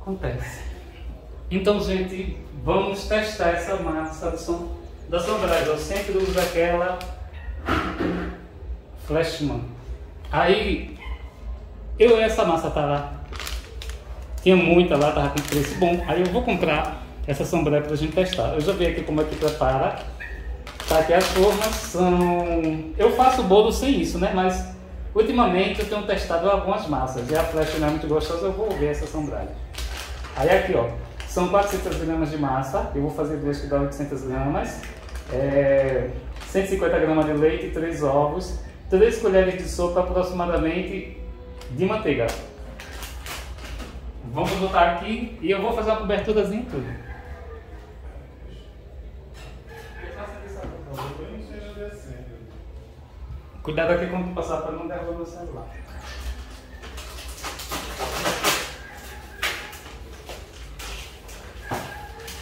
Acontece. Então, gente, vamos testar essa massa do som, da sombragem. Eu sempre uso aquela Flashman. Aí, eu essa massa tava tinha muita lá, tava com preço bom. Aí eu vou comprar essa sombragem pra gente testar. Eu já vi aqui como é que prepara. Tá aqui as formas são. Eu faço bolo sem isso, né? Mas ultimamente eu tenho testado algumas massas. E a flecha não é muito gostosa, eu vou ver essa sombragem. Aí aqui, ó, são 400 gramas de massa. Eu vou fazer duas que dá 800 gramas. É, 150 gramas de leite, 3 ovos, 3 colheres de sopa aproximadamente de manteiga. Vamos botar aqui e eu vou fazer uma coberturazinha tudo. Cuidado aqui quando passar para não derrubar meu celular.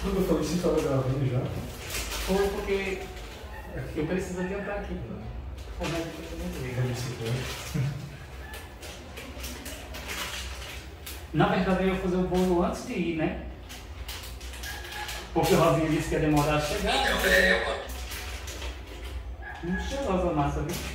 Quando eu falei isso, estava gravando já. Foi porque eu preciso adiantar aqui. Como é que eu bicicleta. Na verdade, eu ia fazer o bolo antes de ir, né? Porque o Rosinha disse que ia demorar a chegar. Muito cheirosa a massa, viu?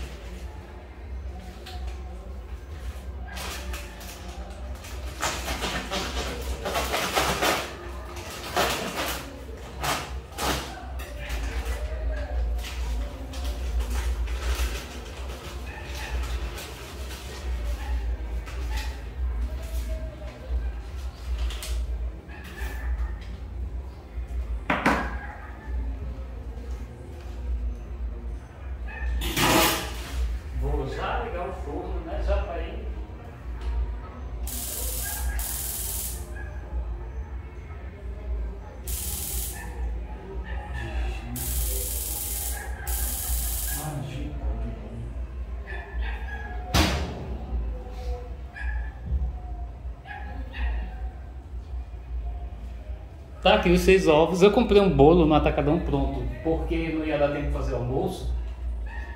Tá aqui os seis ovos. Eu comprei um bolo no Atacadão pronto, porque não ia dar tempo de fazer almoço.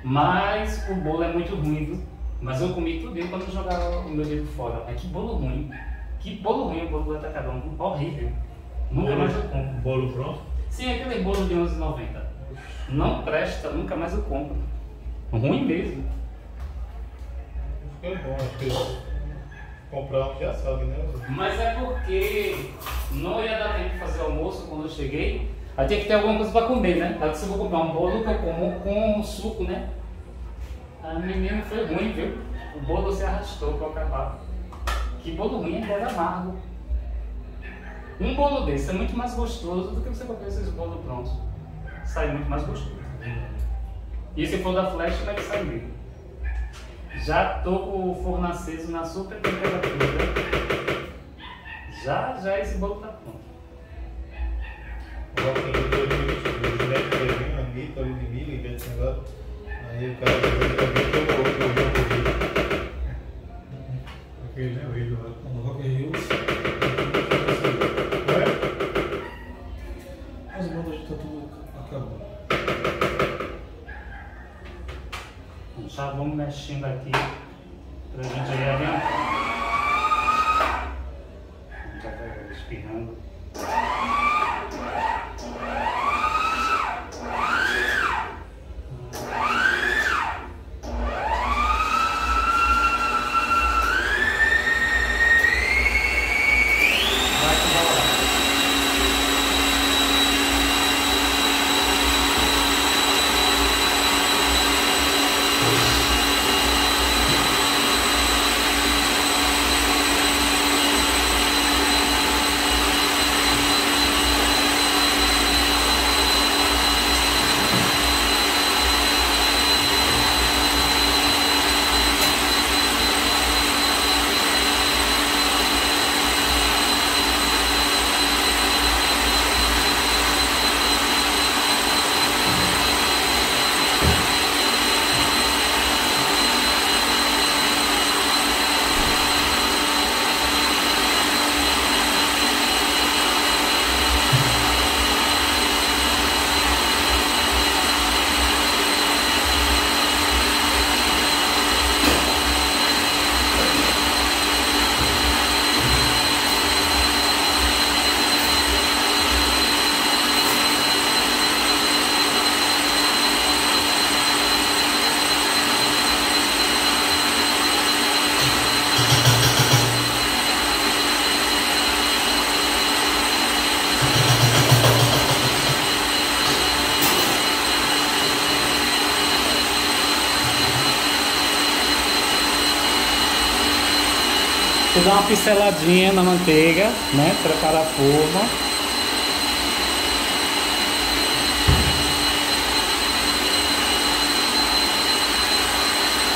Mas o bolo é muito ruim, viu? Mas eu comi tudo para não jogar o meu dedo fora. Mas que bolo ruim. Que bolo ruim o bolo do Atacadão. Horrível. Nunca mais eu compro. Bolo pronto? Sim, aquele bolo de 11,90. Não presta, nunca mais eu compro. Ruim mesmo. Ficou bom, acho que comprar um já sabe, né? Mas é porque não ia dar tempo de fazer almoço quando eu cheguei. Aí tinha que ter alguma coisa para comer, né? Aí se eu vou comprar um bolo que eu como com suco, né? A menina foi ruim, viu? O bolo se arrastou para acabar. Que bolo ruim, ainda era amargo. Um bolo desse é muito mais gostoso do que você comprar esses bolos prontos. Sai muito mais gostoso. E se for da flash, como é que sai mesmo? Já tô com o forno aceso na super temperatura. Já, já esse bolo tá pronto. Tem em 2022, né? Que teve uma Anitta, Ludmilla e esse negócio. Aí o cara também que eu vou ouvir o vídeo. Aquele, né? O lá. No Rock in Rio, as bandas tá tudo acabando. Já vamos mexendo aqui pinceladinha na manteiga, né? Prepara a forma.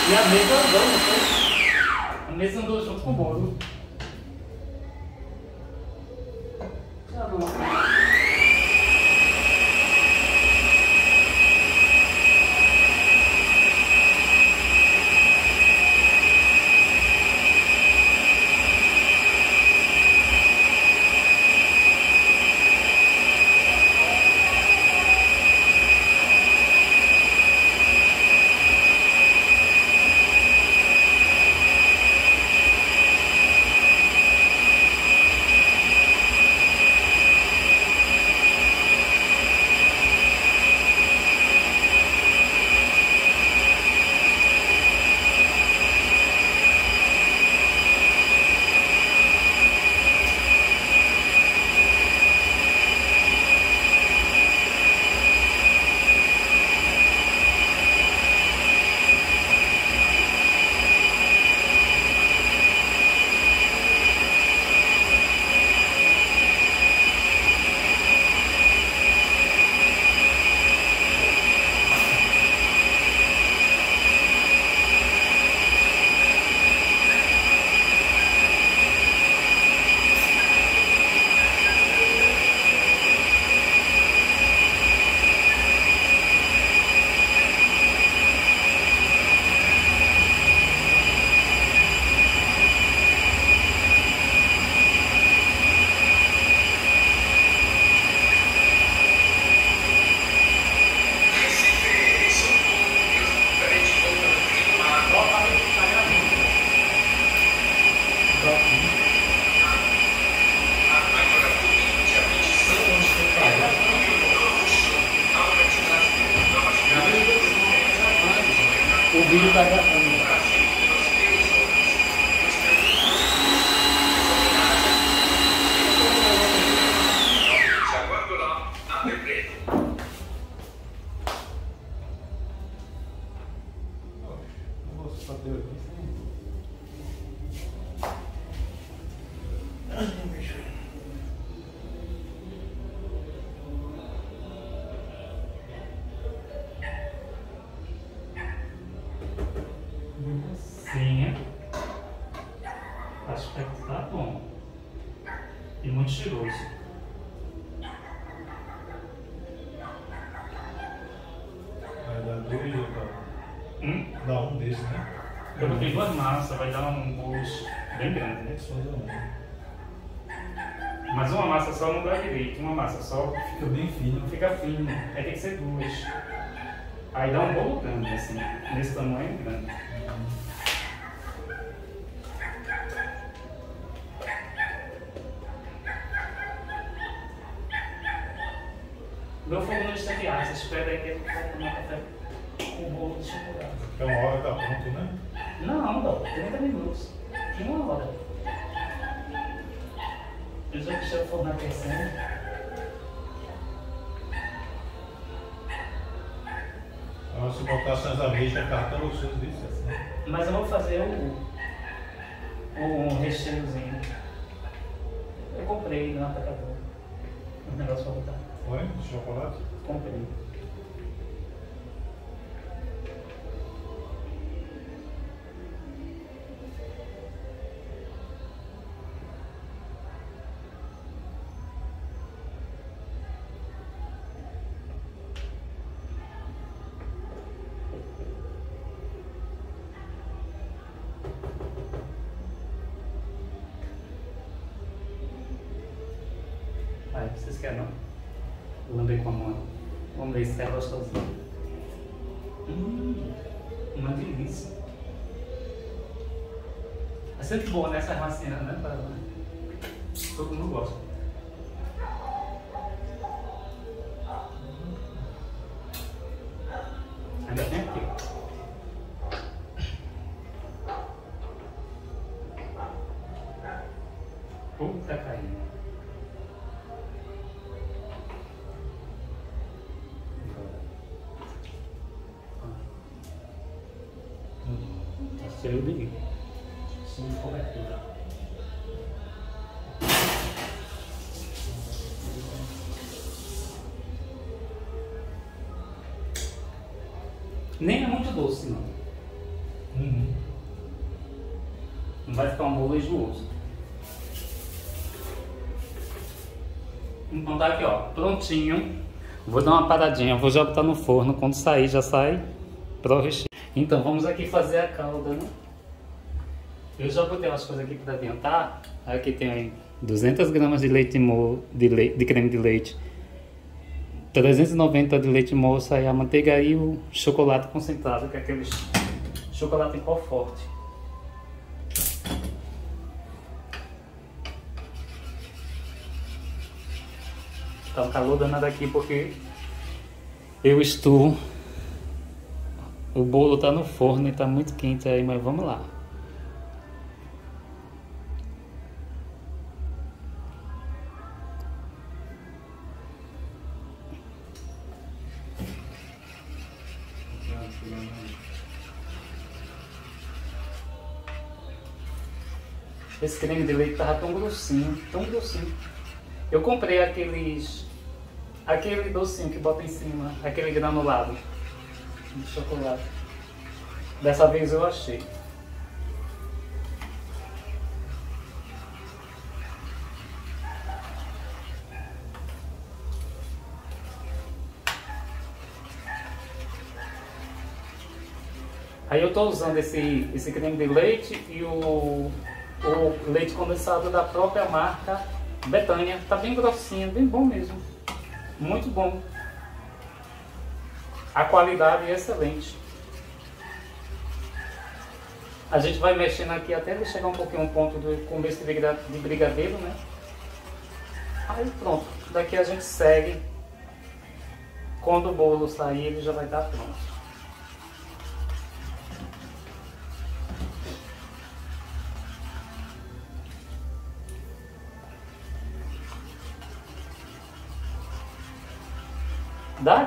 E a mesa andou, não foi? A mesa andou junto com o bolo. O vídeo Mas uma massa só não dá direito, uma massa só Fica bem não fica fino. Aí tem que ser duas. Aí dá um bolo grande, assim, nesse tamanho grande. Meu fogo não está de ar, você espera aí que ele vai tomar café com o bolo de chocolate. Então uma hora tá pronto, né? Não, não, 30 minutos. Uma hora. Eu já deixei o forno aquecendo. Agora se botasse as ameixas, ficava tão gostoso disso, assim. Mas eu vou fazer o, o recheiozinho. Eu comprei no atacador. Os negócios pra botar. Foi? De chocolate? Comprei. Querem não? Lamber com a mão. Vamos ver se é gostosinho. Hum, uma delícia. É sempre bom nessa massinha, né? Pra... Todo mundo gosta. seu daí. Sem cobertura. É é? Nem é muito doce, não. Uhum. Não vai ficar um bolo enjooso. Então tá aqui, ó, prontinho. Vou dar uma paradinha, vou já botar no forno. Quando sair, já sai pro recheio. Então, vamos aqui fazer a calda, né? Eu já botei umas coisas aqui para adiantar. Aqui tem 200 gramas de leite, mo de, le de creme de leite, 390 de leite moça e a manteiga e o chocolate concentrado, que é aquele chocolate em pó forte. Tá um calor danado aqui porque eu estou. O bolo tá no forno e tá muito quente aí, mas vamos lá. Esse creme de leite tava tão grossinho, tão grossinho. Eu comprei aqueles. Aquele docinho que bota em cima, aquele granulado de chocolate. Dessa vez eu achei. Aí eu estou usando esse, esse creme de leite e o, o leite condensado da própria marca Betânia. Tá bem grossinho, bem bom mesmo. Muito bom. A qualidade é excelente. A gente vai mexendo aqui até ele chegar um pouquinho um ponto do começo de brigadeiro, né? Aí pronto. Daqui a gente segue. Quando o bolo sair, ele já vai estar pronto.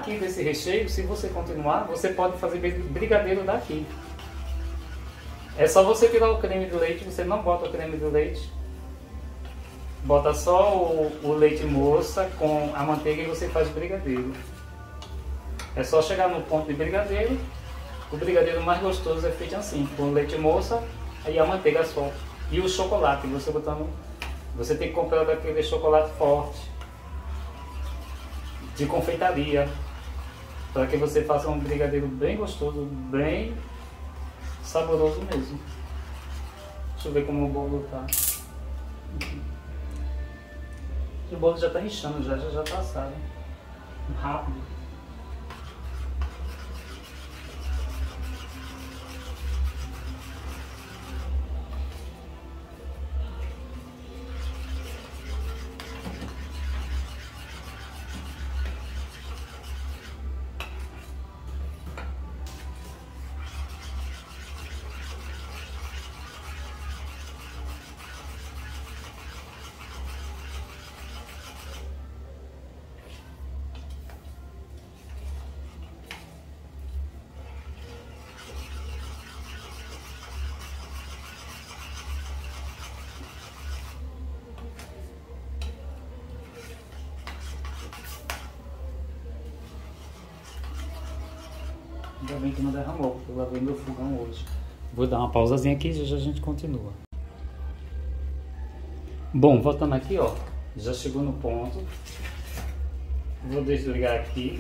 Daqui desse recheio, se você continuar, você pode fazer brigadeiro daqui. É só você tirar o creme de leite, você não bota o creme de leite. Bota só o, o leite moça com a manteiga e você faz brigadeiro. É só chegar no ponto de brigadeiro. O brigadeiro mais gostoso é feito assim, com leite moça e a manteiga só. E o chocolate, você botando. Você tem que comprar daquele chocolate forte de confeitaria, para que você faça um brigadeiro bem gostoso, bem saboroso mesmo. Deixa eu ver como o bolo tá. O bolo já está inchando, já, já, já tá assado. Rápido. Ainda bem que não derramou, porque eu lavei meu fogão hoje. Vou dar uma pausazinha aqui e já a gente continua. Bom, voltando aqui, ó. Já chegou no ponto. Vou desligar aqui.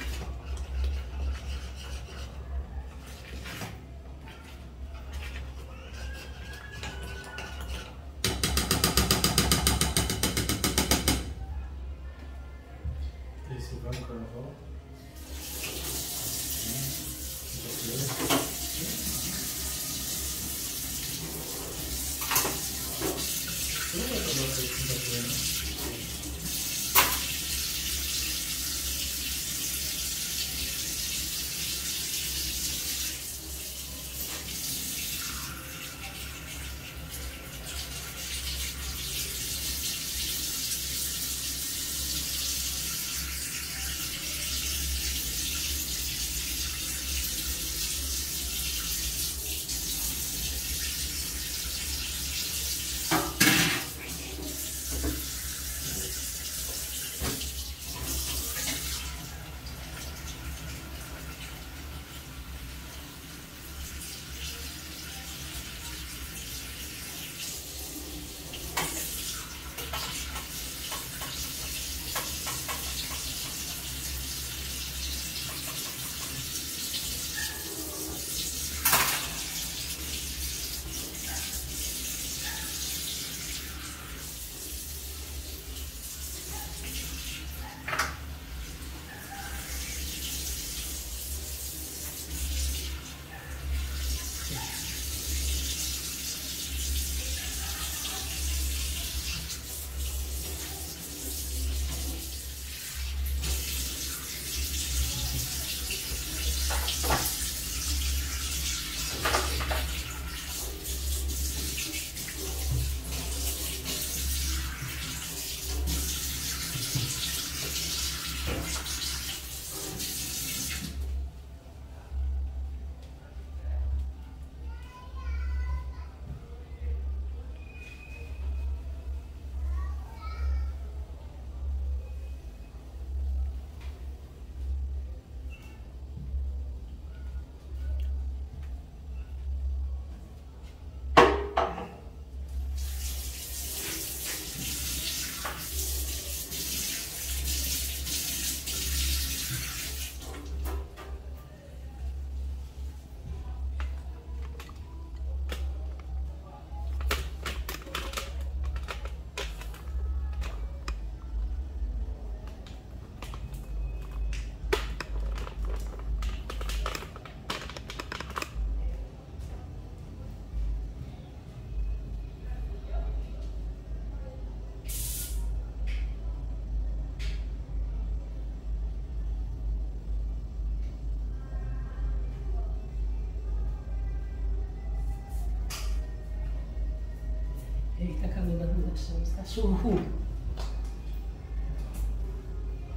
Deixar os cachorros.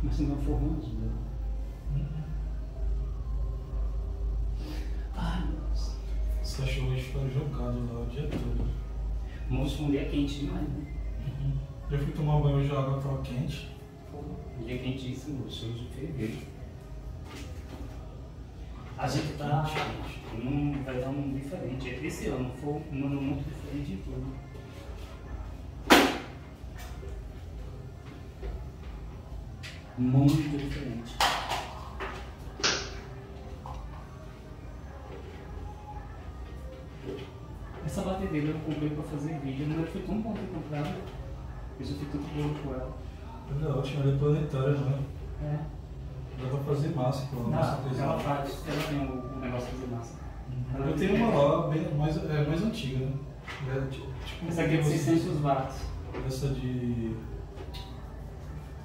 Mas se não for ruim, ajuda. Ai, meu Deus. Os cachorros ficaram jogados lá o dia todo. Moço, um dia quente demais, né? Eu fui tomar banho a água tava quente. Pô, um dia quentíssimo, cheio de fevereiro. A gente tá num verão diferente. Esse ano foi um ano muito diferente de tudo. Muito diferente. Essa batedeira eu comprei pra fazer vídeo, não foi tão bom ter comprado. Eu já fiquei tudo bom com ela. Olha, a última era planetária, né? É. Dá pra fazer massa com a massa Não, ela faz, ela tem o, o negócio de fazer massa. Ela Eu tenho uma lá, bem, mais, é, mais antiga, né? É, ti- tipo, Essa aqui é de 600 watts. Essa de.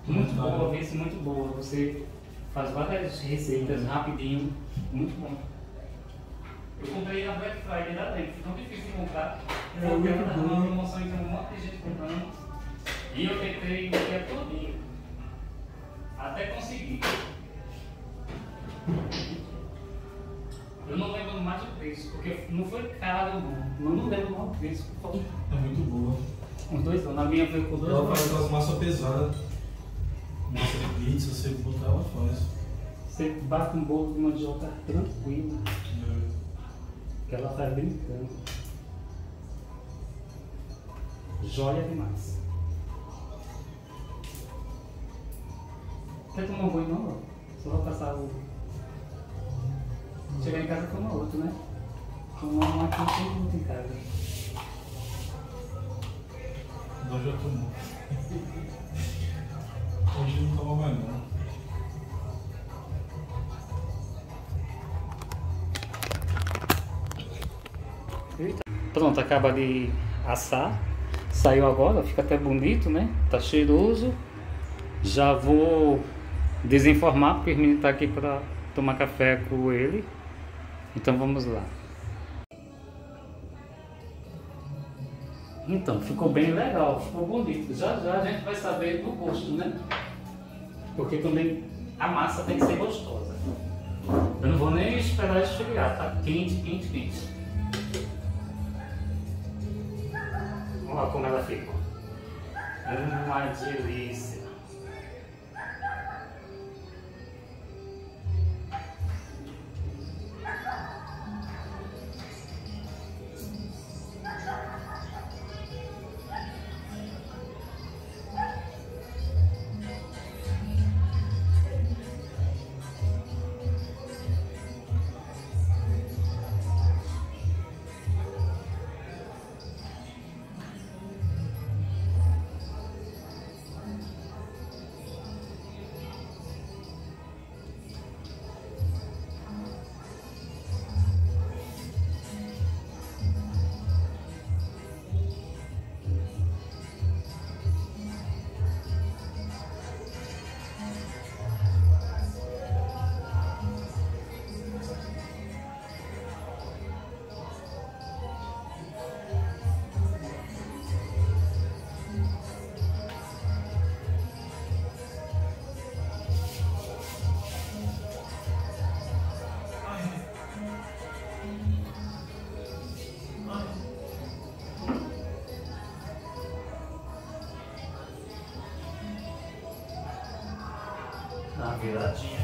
Muito boa, vê-se muito boa. Você faz várias receitas rapidinho, muito bom. Eu comprei na Black Friday da foi tão difícil de comprar. É, muito bom. numa promoção, então um monte de gente comprando. E eu tentei o dia todinho. Até conseguir. Eu não lembro mais o preço, porque não foi caro, não. Eu não lembro mais o preço. É muito boa. Uns dois anos. Na minha veio com dois Ela faz aquelas massas pesadas. Pizza, você botar, ela faz. Você bate um bolo de mandioca tranquilo, É. que ela faz brincando. Joia demais. Quer tomar um banho não? ó? Só vai passar o. Chegar em casa toma outro, né? Tomar um aqui tem muito em casa. Nós já tomou. Hoje não toma mais não. Pronto, acaba de assar. Saiu agora, fica até bonito, né? Tá cheiroso. Já vou desinformar, porque o menino tá aqui para tomar café com ele. Então vamos lá. Então, ficou bem legal, ficou bonito. Já já a gente vai saber do gosto, né? Porque também a massa tem que ser gostosa. Eu não vou nem esperar esfriar, tá quente, quente, quente. Olha como ela ficou. Uma delícia. Dá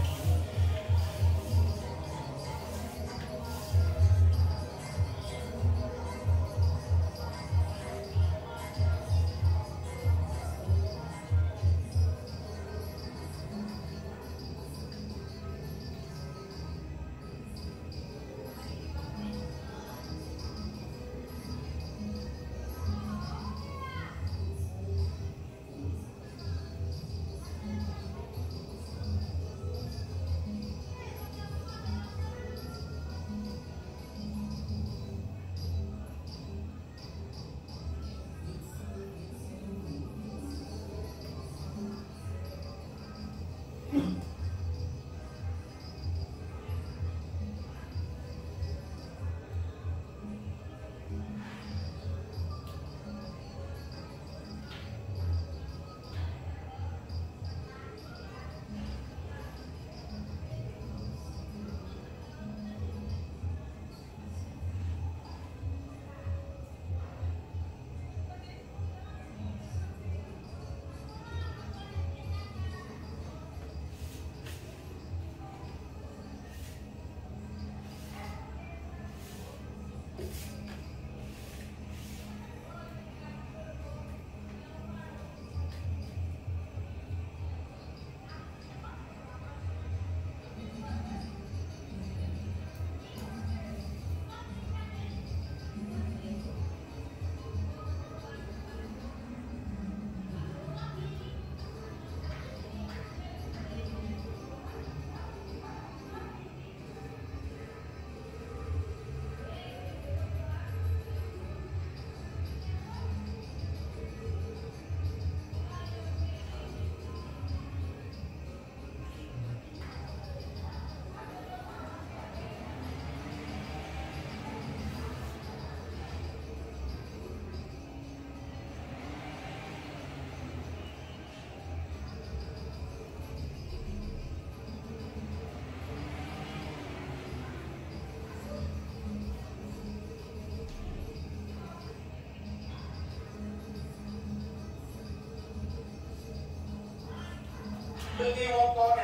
Peguei o opó,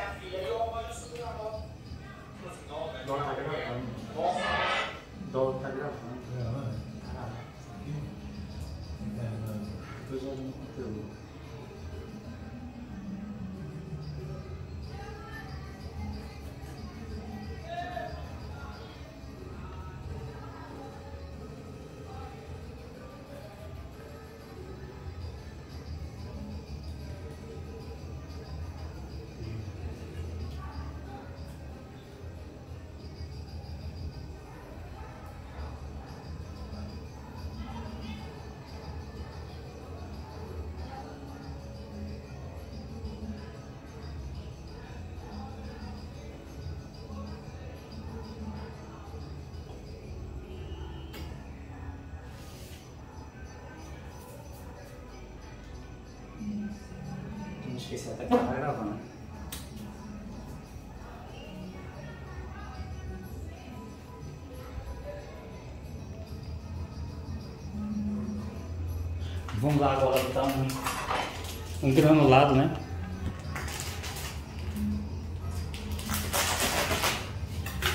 esqueci até que tava gravando. Vamos lá agora botar um, um granulado, né?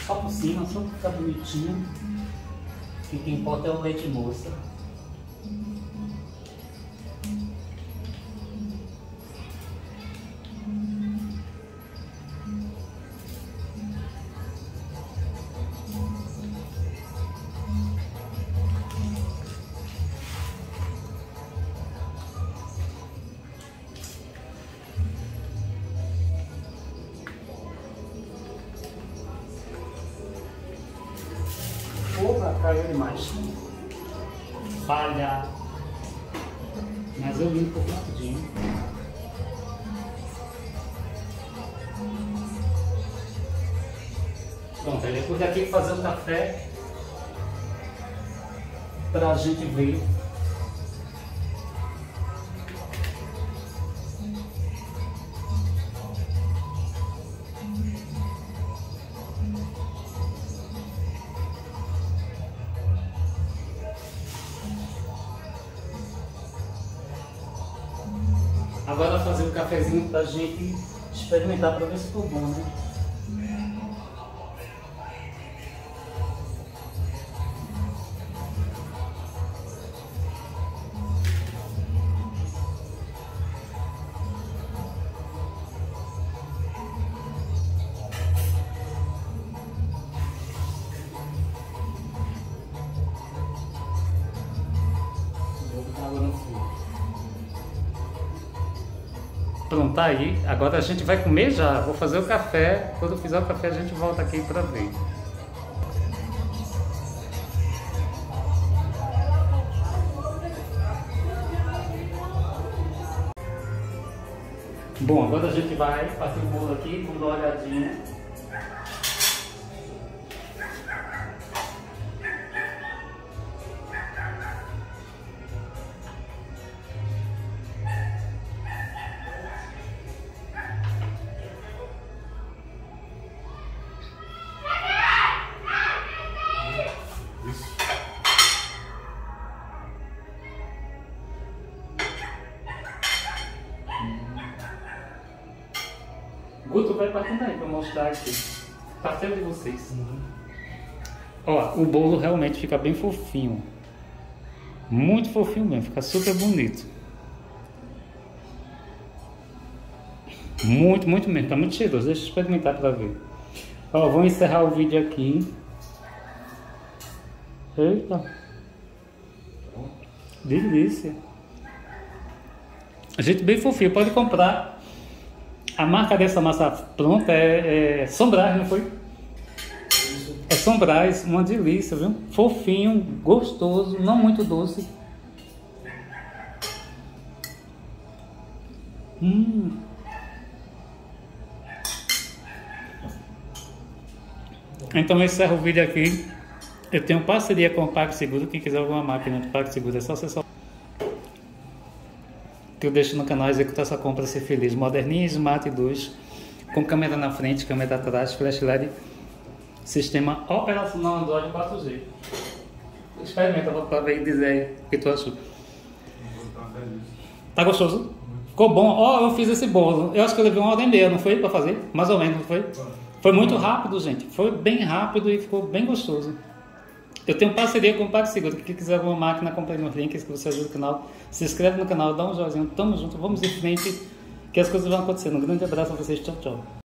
Só por cima, só pra ficar bonitinho. E o que importa é o leite moça. Agora fazer um cafezinho pra gente experimentar pra ver se ficou bom, né? Tá aí. Agora a gente vai comer já. Vou fazer o café. Quando eu fizer o café, a gente volta aqui pra ver. Bom, agora a gente vai partir o bolo aqui, vamos dar uma olhadinha. Vai partindo aí pra mostrar aqui. Parceiro de vocês. Ó, o bolo realmente fica bem fofinho. Muito fofinho mesmo, fica super bonito. Muito, muito mesmo, tá muito cheiroso. Deixa eu experimentar pra ver. Ó, vou encerrar o vídeo aqui. Eita. Delícia. Gente, bem fofinho. Pode comprar. A marca dessa massa pronta é, é não foi? É Sombras, uma delícia, viu? Fofinho, gostoso, não muito doce. Hum. Então eu encerro o vídeo aqui. Eu tenho parceria com o PagSeguro. Quem quiser alguma máquina do PagSeguro é só acessar. Que eu deixo no canal Executar sua compra ser feliz. Moderninha Smart 2 com câmera na frente, câmera atrás, flash LED, sistema operacional Android 4G. Experimenta para ver e dizer aí o que tu achou. Tá gostoso? Ficou bom. Ó, eu fiz esse bolo. Eu acho que eu levei uma hora e meia, não foi? Pra fazer? Mais ou menos, não foi? Foi muito rápido, gente. Foi bem rápido e ficou bem gostoso. Eu tenho parceria com o PagSeguro. Quem quiser alguma máquina, compre nos links que você ajuda o canal. Se inscreve no canal, dá um joinha. Tamo junto, vamos em frente que as coisas vão acontecendo. Um grande abraço a vocês. Tchau, tchau.